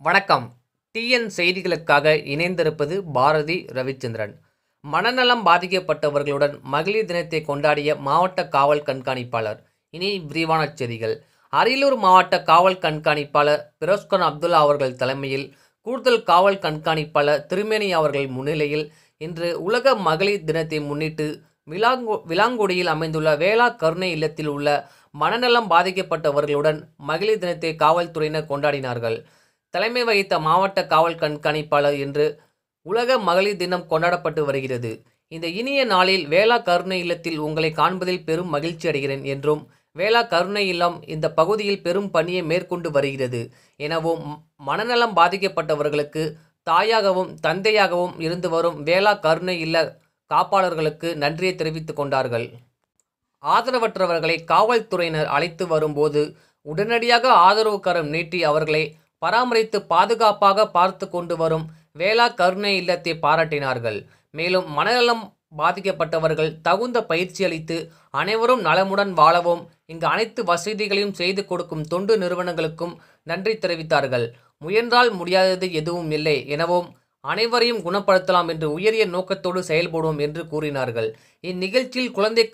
வணக்கம். டிஎன் செய்திகளுக்காக இணைந்திருப்பது பாரதி ரவிச்சந்திரன். மனநலம் பாதிக்கப்பட்டவர்களுடன் மகளிர் தினத்தை கொண்டாடிய மாவட்ட காவல் கண்காணிப்பாளர். இனி விரிவான செய்திகள். அரியலூர் மாவட்ட காவல் கண்காணிப்பாளர் பிரோஸ்கான் அப்துல்லா அவர்கள் தலைமையில் கூடுதல் காவல் கண்காணிப்பாளர் திருமேனி அவர்கள் முன்னிலையில் இன்று உலக மகளிர் தினத்தை முன்னிட்டு விலாங்கு விலாங்குடியில் அமைந்துள்ள வேளா கருணை இல்லத்தில் உள்ள மனநலம் பாதிக்கப்பட்டவர்களுடன் மகளிர் தினத்தை காவல்துறையினர் கொண்டாடினார்கள். தலைமை வகித்த மாவட்ட காவல் கண்காணிப்பாளர் என்று உலக மகளிர் தினம் கொண்டாடப்பட்டு வருகிறது. இந்த இனிய நாளில் வேளா கருணை இல்லத்தில் உங்களை காண்பதில் பெரும் மகிழ்ச்சி அடைகிறேன் என்றும் வேளா கருணை இல்லம் இந்த பகுதியில் பெரும் பணியை மேற்கொண்டு வருகிறது எனவும் மனநலம் பாதிக்கப்பட்டவர்களுக்கு தாயாகவும் தந்தையாகவும் இருந்து வரும் வேளா கருணை இல்ல காப்பாளர்களுக்கு நன்றியை தெரிவித்துக் கொண்டார்கள். ஆதரவற்றவர்களை காவல்துறையினர் அழைத்து வரும்போது உடனடியாக ஆதரவு கரம் நீட்டி அவர்களை பராமரித்து பாதுகாப்பாக பார்த்து கொண்டு வரும் வேளா கருணை இல்லத்தை பாராட்டினார்கள். மேலும் மனநலம் பாதிக்கப்பட்டவர்கள் தகுந்த பயிற்சி அளித்து அனைவரும் நலமுடன் வாழவும் இங்கு அனைத்து வசதிகளையும் செய்து கொடுக்கும் தொண்டு நிறுவனங்களுக்கும் நன்றி தெரிவித்தார்கள். முயன்றால் முடியாதது எதுவும் இல்லை எனவும் அனைவரையும் குணப்படுத்தலாம் என்று உயரிய நோக்கத்தோடு செயல்படுவோம் என்று கூறினார்கள். இந்நிகழ்ச்சியில் குழந்தை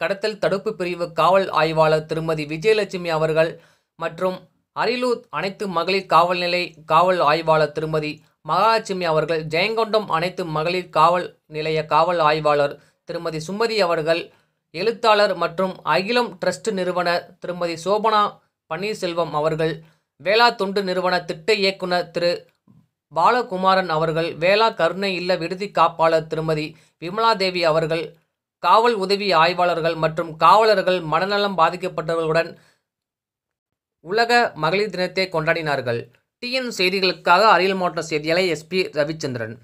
கடத்தல் தடுப்பு பிரிவு காவல் ஆய்வாளர் திருமதி விஜயலட்சுமி அவர்கள் மற்றும் அரியலூர் அனைத்து மகளிர் காவல் நிலை காவல் ஆய்வாளர் திருமதி மகாலட்சுமி அவர்கள் ஜெயங்கொண்டம் அனைத்து மகளிர் காவல் நிலைய காவல் ஆய்வாளர் திருமதி சுமதி அவர்கள் எழுத்தாளர் மற்றும் அகிலம் ட்ரஸ்ட் நிறுவனர் திருமதி சோபனா பன்னீர்செல்வம் அவர்கள் வேளா தொண்டு நிறுவன திட்ட இயக்குனர் திரு பாலகுமாரன் அவர்கள் வேளா கருணை இல்ல விடுதி காப்பாளர் திருமதி விமலாதேவி அவர்கள் காவல் உதவி ஆய்வாளர்கள் மற்றும் காவலர்கள் மனநலம் பாதிக்கப்பட்டவர்களுடன் உலக மகளிர் தினத்தை கொண்டாடினார்கள். டிஎன் செய்திகளுக்காக அரியல் மாவட்ட செய்தியாளர் எஸ்பி ரவிச்சந்திரன்.